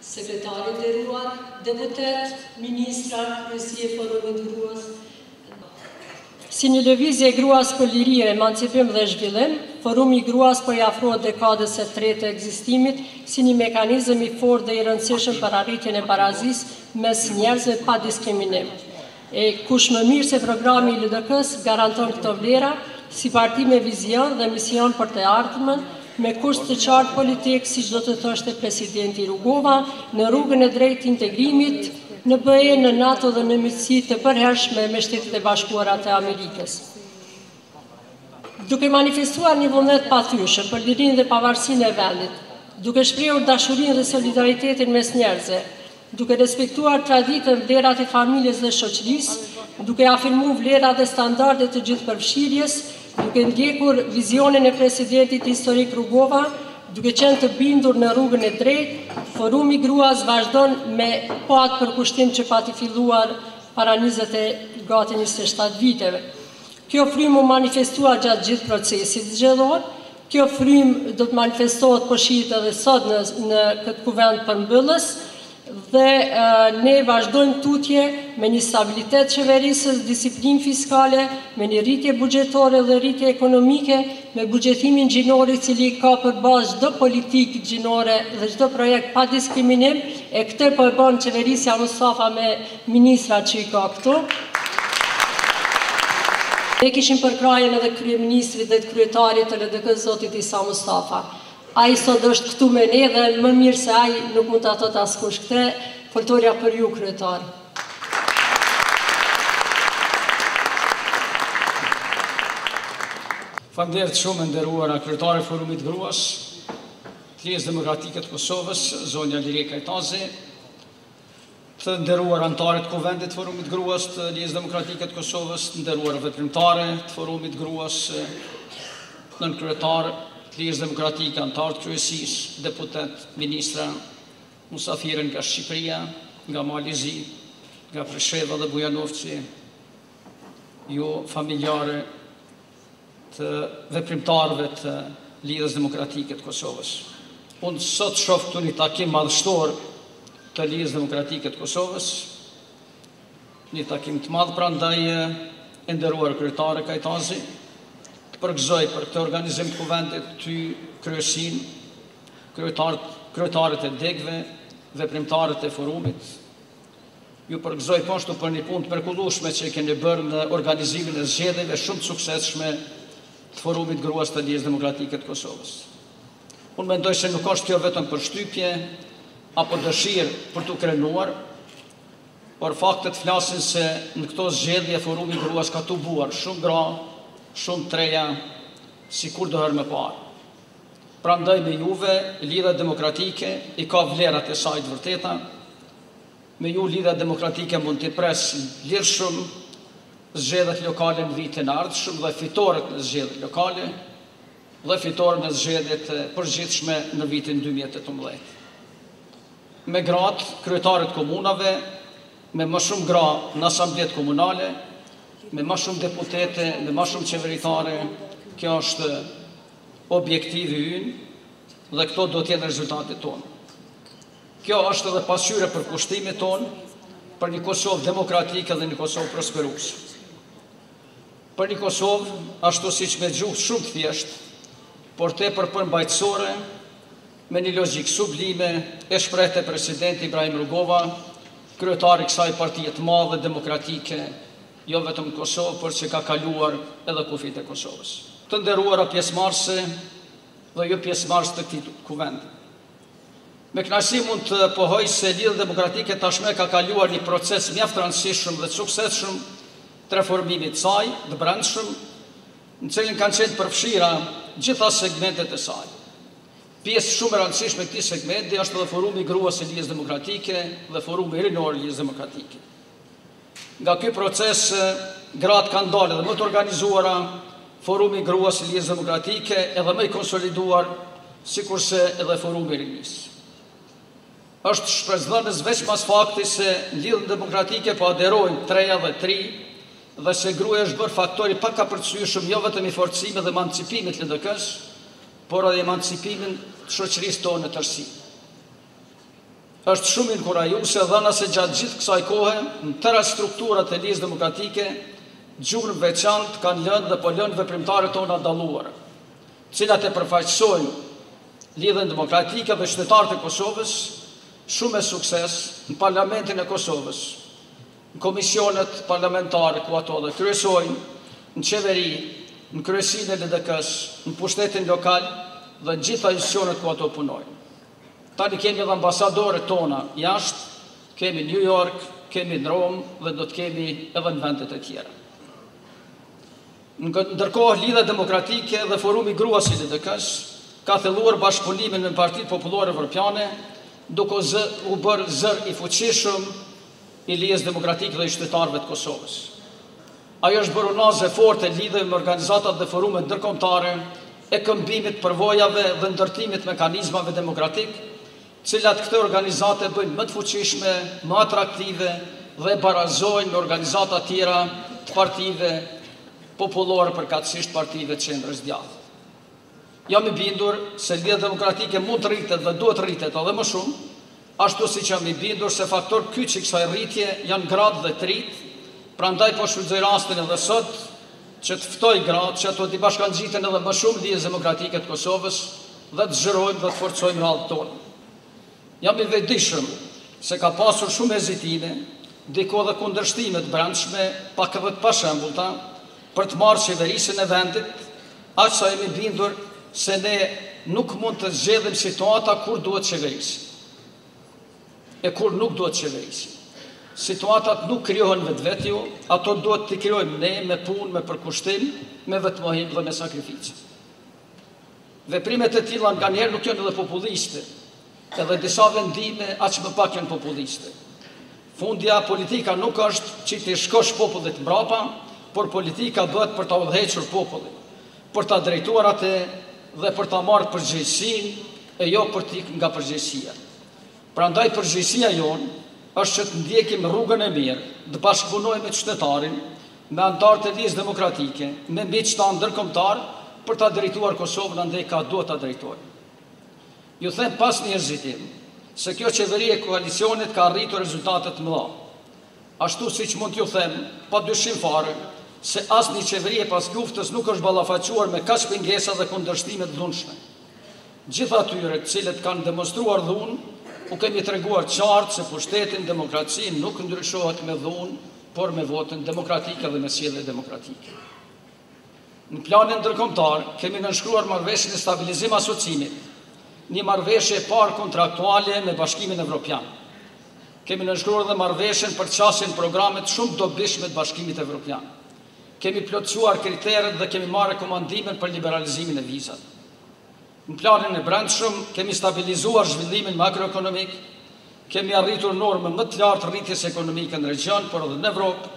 Sekretar i nderuar, deputetë, ministra, Kryesi e Forumit të Gruas, si një lëvizje e gruas për liri, emancipim dhe zhvillim, Forumi i Gruas po i afrohet dekadës së tretë të ekzistimit si një mekanizëm i fortë dhe i rëndësishëm për arritjen e barazisë mes njerëzve pa diskriminim. E kush më mirë se programi i LDK-së garanton këto vlera, si parti me vizion dhe mision për të ardhmen, me kurs të qartë politik, siç do të thoshte presidenti Rugova, në rrugën e drejtë të integrimit në BE, në NATO dhe në miqësi të përhershme me Shtetet e Bashkuara të Amerikës. duke manifestuar një vullnet të pathyeshëm për lirinë dhe pavarësinë e vendit, duke shprehur dashurinë dhe solidaritetin mes njerëzve, duke respektuar traditën, vlerat e familjes dhe shoqërisë, duke afirmu vlera dhe standarde të gjithëpërfshirjes, duke ndjekur vizionin e presidentit historik Rugova, duke qenë të bindur në rrugën e drejtë, Forumi i Gruas vazhdon me po atë përkushtim që pati filluar para 20 e gati 27 viteve. Kjo frymë u manifestua gjatë gjithë procesit zgjedhor. Kjo frymë do të manifestohet po shihet edhe sot në, në këtë kuvend përmbyllës dhe ne vazhdojmë tutje me një stabilitet qeverisës, disiplinë fiskale, me një rritje buxhetore dhe rritje ekonomike, me buxhetimin gjinor i cili ka për bazë çdo politikë gjinore dhe çdo projekt pa diskriminim, e këtë po e ban qeverisja Mustafa me Ministrat që i ka këtu. Ne kishim përkrahjen edhe të kryeministrit dhe të kryetarit të LDK-së zotit Isa Mustafa. Ai sot është këtu me ne dhe më mirë se ai nuk mund ta thotë askush këtë, foltorja për ju kryetar. Faleminderit shumë e nderuara kryetare e Forumit të Gruas të Lidhjes Demokratike të Kosovës, zonja Lirije Kajtazi, Të nderuara anëtare të Kuvendit të Forumit të Gruas të Lidhjes Demokratike të Kosovës, të nderuara veprimtare të Forumit të Gruas, nënkryetarë të Lidhjes Demokratike, anëtarë të Kryesisë, deputetë, ministra, musafirë nga Shqipëria, nga Mali i Zi, nga Presheva dhe Bujanovci, ju familjarë, të veprimtarëve të Lidhjes Demokratike të Kosovës. Unë sot shoh këtu një takim madhështor të Lidhjes Demokratike të Kosovës, një takim të madh, prandaj e nderuara kryetare Kajtazi, të përgëzoj për këtë organizim të kuvendit, ty kryesinë, kryetaret e degëve, veprimtaret e forumit, Ju përgëzoj po ashtu për një punë të mrekullueshme që keni bërë në organizimin e zgjedhjeve shumë të suksesshme të Forumit Gruas të Lidhjes Demokratike të Kosovës. Unë mendoj se nuk është kjo vetëm përshtypje apo dëshirë për t'u krenuar, por faktet flasin se në këto zgjedhje Forumi Gruas ka tubuar shumë gra, shumë të reja, si kurdoherë më parë. Prandaj me juve, Lidhja Demokratike i ka vlerat e saj të vërteta, Me ju Lidhja Demokratike mund t'i presë lirshëm zgjedhjet lokale në vitin e ardhshëm dhe fitoret në zgjedhjet lokale dhe fitoren në zgjedhjet e përgjithshme në vitin dy mijë e tetëmbëdhjetë. Me gratë kryetare të komunave, me më shumë gra në asambletë komunale, me më shumë deputete, me më shumë qeveritare, kjo është objektivi ynë dhe këto duhet të jenë rezultatet tona. Kjo është edhe pasqyrë e përkushtimit tonë për një Kosovë demokratike dhe një Kosovë prosperuese. Për një Kosovë, ashtu siç me gjuhë shumë të thjeshtë, por tepër përmbajtësore, me një logjikë sublime, e shprehte Presidenti Ibrahim Rugova, kryetar i kësaj partie të madhe demokratike, jo vetëm në Kosovë, por që ka kaluar edhe kufijtë e Kosovës. Të nderuara pjesëmarrëse dhe jo pjesëmarrës të këtij Kuvendi, Me kënaqësi mund të pohoj se Lidhja Demokratike tashmë ka kaluar një proces mjaft të rëndësishëm dhe të suksesshëm të reformimit të saj të brendshëm, në të cilin kanë qenë të përfshira gjitha segmentet e saj. Pjesë shumë e rëndësishme e këtij segmenti është edhe Forumi i Gruas së Lidhjes Demokratike dhe Forumi Rinor i Lidhjes Demokratike. Nga ky proces gratë kanë dalë edhe më të organizuara, Forumi i Gruas i Lidhjes Demokratike edhe më i konsoliduar, sikurse edhe Forumi i Rinisë. Është shpresëdhënës veçmas fakti se në Lidhjen Demokratike po aderojnë të reja dhe të rinj dhe se gruaja është bërë faktor i pakapërcyeshëm jo vetëm i forcimit dhe emancipimit të LDK-së, por edhe i emancipimit të shoqërisë tonë në tërësi. Është shumë inkurajuese e dhëna se gjatë gjithë kësaj kohe, në tëra strukturat e Lidhjes Demokratike, gjurmë të veçantë kanë lënë dhe po lënë veprimtaret tona të dalluara, të cilat e përfaqësojnë Lidhjen Demokratike dhe qytetarët e Kosovës shumë me sukses në Parlamentin e Kosovës, në komisionet parlamentare ku ato edhe kryesojnë, në Qeveri, në Kryesinë e LDK-së, në pushtetin lokal dhe në gjitha institucionet ku ato punojnë. Tani kemi edhe ambasadoret tona jashtë, kemi në New York, kemi në Romë dhe do të kemi edhe në vendet e tjera. Ndërkohë, Lidhja Demokratike dhe Forumi i Gruas i LDK-së ka thelluar bashkëpunimin me Partitë Popullore Evropiane, duke u bërë zër i fuqishëm i Lidhjes Demokratike dhe i qytetarëve të Kosovës. Ajo është bërë unazë e fortë e lidhjeve me organizatat dhe forumet ndërkombëtare e këmbimit të përvojave dhe ndërtimit të mekanizmave demokratikë, të cilat këtë organizatë e bëjnë më të fuqishme, më atraktive dhe e barazojnë me organizata tjera të partive popullore përkatësisht partive të qendrës së djathtë. Jam i bindur se Lidhja Demokratike mund të rritet dhe duhet të rritet edhe më shumë, ashtu siç jam i bindur se faktor kyç i kësaj rritje janë gratë dhe të rinjtë, prandaj po shfrytëzoj rastin edhe sot që të ftoj gratë që ato t'i bashkangjiten edhe më shumë Lidhjes Demokratike të Kosovës dhe të zgjerojmë dhe të forcojmë radhët tona. Jam i vetëdijshëm se ka pasur shumë hezitime, diku edhe kundërshtime të brendshme, pak edhe të pashembullta, për të marrë qeverisjen e vendit, aq sa jam i bindur se ne nuk mund të zgjedhim situata kur duhet të qeverisim e kur nuk duhet të qeverisim. Situatat nuk krijohen vetvetju, ato duhet t'i krijojmë ne me punë, me përkushtim, me vetëmohim dhe me sakrificë. Veprime të tilla nganjëherë nuk janë edhe populiste, edhe disa vendime aq më pak janë populiste. Fundja politika nuk është që t'i shkosh popullit mbrapa, por politika bëhet për ta udhëhequr popullin, për ta drejtuar atë dhe për ta marrë përgjegjësinë e jo për të ikë nga përgjegjësia. Prandaj përgjegjësia jonë është që të ndjekim rrugën e mirë, të bashkëpunojmë me qytetarin, me anëtarët e Lidhjes Demokratike, me miqtë tanë ndërkombëtarë për ta drejtuar Kosovën andej ka duhet ta drejtojmë. Ju them pa asnjë hezitim se kjo qeveri e koalicionit ka arritur rezultate të mëdha. Ashtu siç mund t'ju them pa dyshim fare se asnjë qeveri e pasluftës nuk është ballafaquar me kaq pengesa dhe kundërshtime të dhunshme. Gjithë atyre të cilët kanë demonstruar dhunë, u kemi treguar qartë se pushteti në demokraci nuk ndryshohet me dhunë, por me votën demokratike dhe me sjellje demokratike. Në planin ndërkombëtar, kemi nënshkruar Marrëveshjen e Stabilizim Asociimit, një marrëveshje e parë kontraktuale me Bashkimin Evropian. Kemi nënshkruar edhe marrëveshjen për qasje në programet shumë të dobishme të Bashkimit Evropian. Kemi plotësuar kriteret dhe kemi marrë rekomandimin për liberalizimin e vizave. Në planin e brendshëm, kemi stabilizuar zhvillimin makroekonomik, kemi arritur normën më të lartë të rritjes ekonomike në regjion, por edhe në Evropë,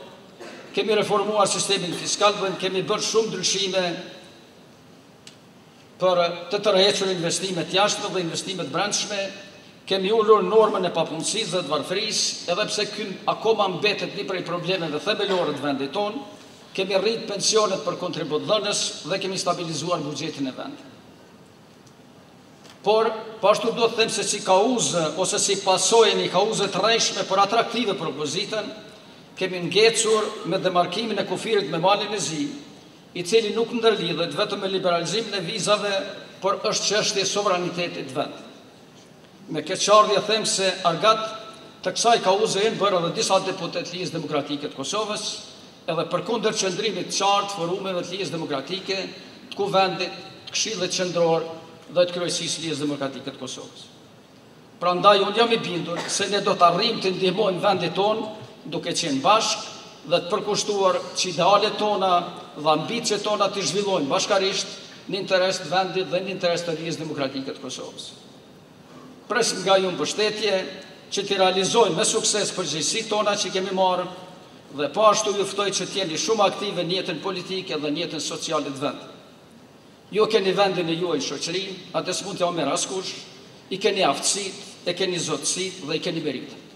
kemi reformuar sistemin fiskal dhe kemi bërë shumë ndryshime për të tërhequr investimet e jashtme dhe investimet e brendshme, kemi ulur normën e papunësisë dhe të varfërisë, edhe pse ky akoma mbetet një prej problemeve themelore të vendit tonë. Kemi rrit pensionet për kontributdhënës dhe kemi stabilizuar buxhetin e vendit. Por, po ashtu duhet të them se si kauzë ose si pasojë e një kauze të rrejshme por atraktive për opozitën, kemi ngecur me demarkimin e kufirit me Malin e Zi, i cili nuk ndërlidhet vetëm me liberalizimin e vizave por është çështje e sovranitetit të vendit. Me keqardhje them se argat të kësaj kauze janë bërë edhe disa deputetë të Lidhjes Demokratike të Kosovës, edhe përkundër qëndrimit të qartë të forumeve të Lidhjes Demokratike, të Kuvendit, të Këshillit Qendror dhe të Kryesisë së Lidhjes Demokratike të Kosovës. Prandaj unë jam i bindur se ne do të arrijmë t'i ndihmojmë vendit tonë duke qenë bashkë dhe të përkushtuar që idealet tona dhe ambiciet tona t'i zhvillojmë bashkarisht në interes të vendit dhe në interes të Lidhjes Demokratike të Kosovës. Pres nga ju mbështetje që t'i realizojmë me sukses përgjegjësitë tona që i kemi marrë dhe po ashtu ju ftoj që të jeni shumë aktive në jetën politike dhe në jetën sociale të vendit. Ju e keni vendin e juaj në shoqëri, atë s'mund t'jau merr askush, i keni aftësitë, e keni zotësinë dhe i keni meritat.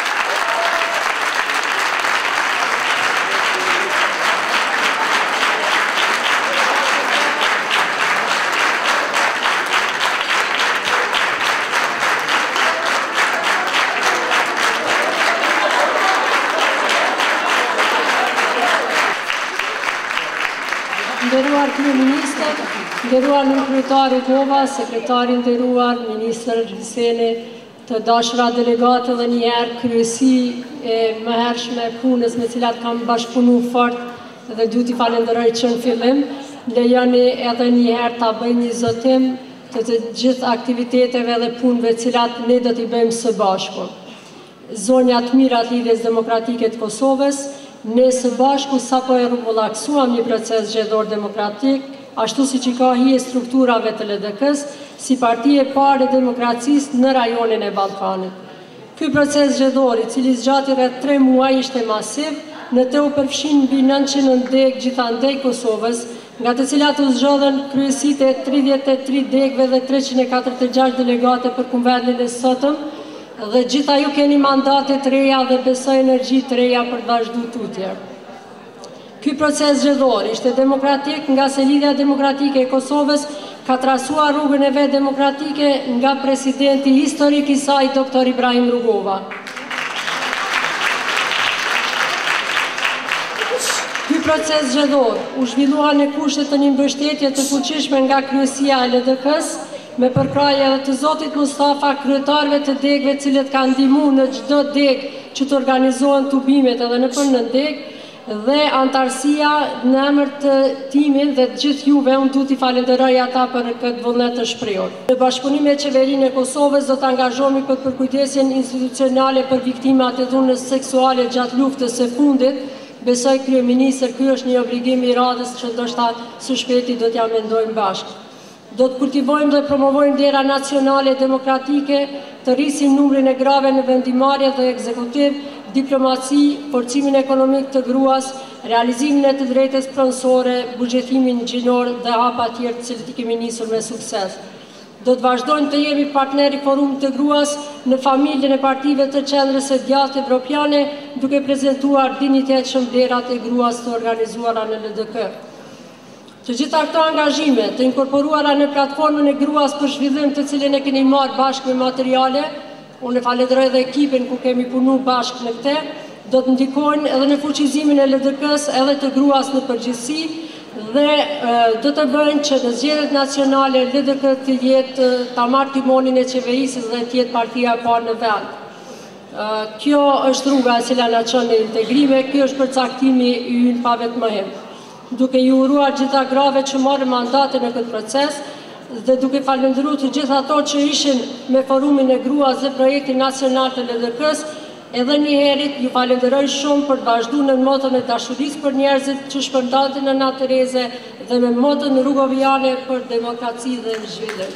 Nderuar Kryetar Rugova, Sekretari i nderuar, Ministër Hyseni, Të dashura delegate edhe një herë kryesi e mëhershme e punës me cilat kam bashkëpunu fort dhe du t'i falenderoj që në fillim, lejoni edhe një herë ta bëjmë një zotim të të gjithë aktiviteteve dhe punëve të cilat ne do t'i bëjmë së bashku. Zonjat e mira të Lidhjes Demokratike të Kosovës, ne së bashku sapo e rrumbullakësuam një proces zgjedhor demokratik, Ashtu siç i ka hije strukturave të LDK-së, si parti e parë e demokracisë në rajonin e Ballkanit. Ky proces zgjedhor, i cili zgjati rreth tre muaj, ishte masiv, në të u përfshinë mbi nëntëqind nëndegë gjithandej Kosovës, nga të cilat u zgjodhën kryesitë e tridhjetë e tri degëve dhe treqind e katërdhjetë e gjashtë delegate për Kuvendin e sotëm dhe gjitha ju keni mandate të reja dhe besoj energji të reja për të vazhdu tutje. Ky proces zgjedhor ishte demokratik ngase Lidhja Demokratike e Kosovës ka trasuar rrugën e vet demokratike nga presidenti historik i saj doktor Ibrahim Rugova. Ky proces zgjedhor u zhvillua në kushte të një mbështetje të fuqishme nga kryesia e LDK-së, Me përkrahje edhe të zotit Mustafa, kryetarëve të degëve të cilët kanë ndihmu në çdo degë që të organizohen tubimet edhe nëpër nëndegë dhe anëtarësia në emër të timin dhe të gjithë juve unë du t'i falënderoj ata për këtë vullnet të shprehur. Në bashkëpunim me Qeverinë e Kosovës do të angazhohemi për përkujdesjen institucionale për viktimat e dhunës seksuale gjatë luftës së fundit, besoj kryeministër ky është një obligim i radhës që ndoshta së shpejti do t'ja mendojmë bashkë. Do të kultivojmë dhe promovojmë vlera nacionale demokratike, të rrisim numrin e grave në vendimmarrje dhe ekzekutiv, diplomaci, forcimin ekonomik të gruas, realizimin e të drejtës pronësore, buxhetimin gjinor dhe hapa tjerë të cilët i kemi nisur me sukses. Do të vazhdojmë të jemi partner i Forumit të Gruas në familjen e partive të qendrës së djathtë evropiane, duke prezantuar dinjitetshëm vlerat e gruas të organizuara në LDK. Të gjitha këto angazhime të inkorporuara në platformën e gruas për zhvillim të cilin e keni marrë bashkë me materiale, unë falenderoj dhe ekipin ku kemi punu bashkë në këte, do të ndikojnë edhe në fuqizimin e LDK-së edhe të gruas në përgjithësi dhe do të bëjnë që në zgjedhjet nacionale LDK të jetë ta marrë timonin e qeverisjes dhe të jetë partia e parë në vend. Kjo është rruga e cila na çon në integrime, ky është përcaktimi i ynë pa vetëmohim. duke ju uruar gjitha grave që morën mandate në këtë proces dhe duke falënderu të gjithë ato që ishin me Forumin e Gruas dhe Projektin Nacional të LDK-së, edhe njëherit ju falënderoj shumë për të vazhdu nën moton e dashurisë për njerëzit që shpërndante Nëna Tereze dhe me moton rugovijane për demokraci dhe zhvillim.